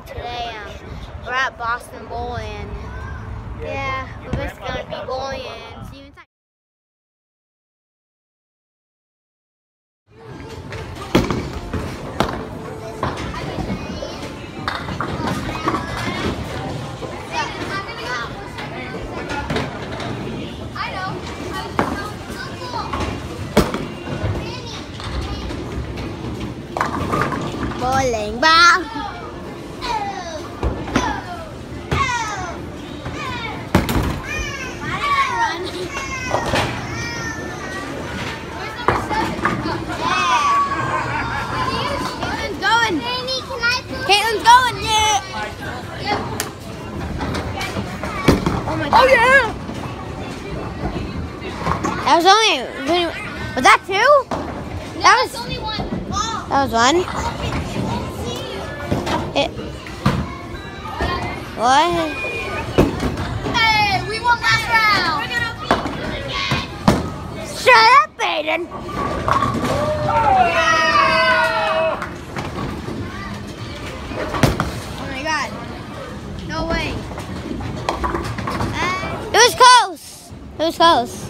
today. Um, we're at Boston Bowling. Yeah, we're just gonna be bowling see you. Bowling ball. Oh my god. Oh yeah. That was only. Was that two? That was. only one. That was one. It, what? Hey, we won last round. Shut up, Aiden. Oh my god. No way. It was close. It was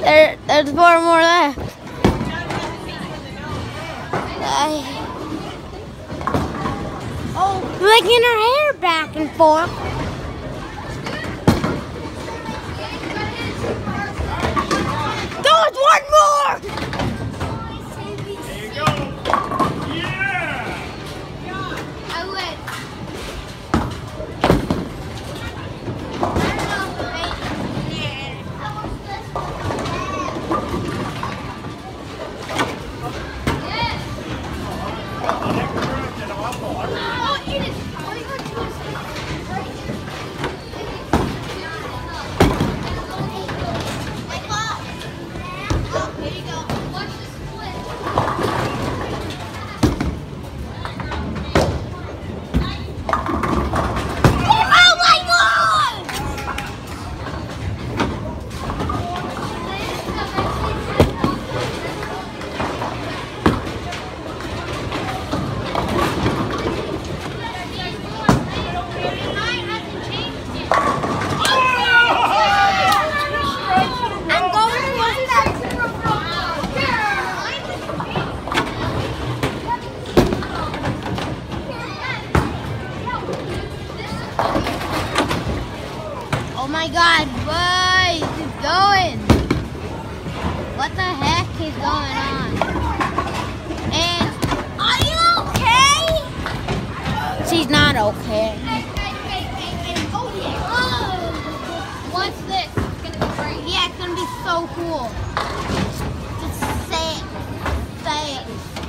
there, there's four more left. I- oh, flicking her hair back and forth. boys, going. What the heck is going on? And are you okay? She's not okay. Oh, what's this? Yeah, it's gonna be so cool. Just say it. Say it.